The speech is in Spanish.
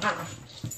No.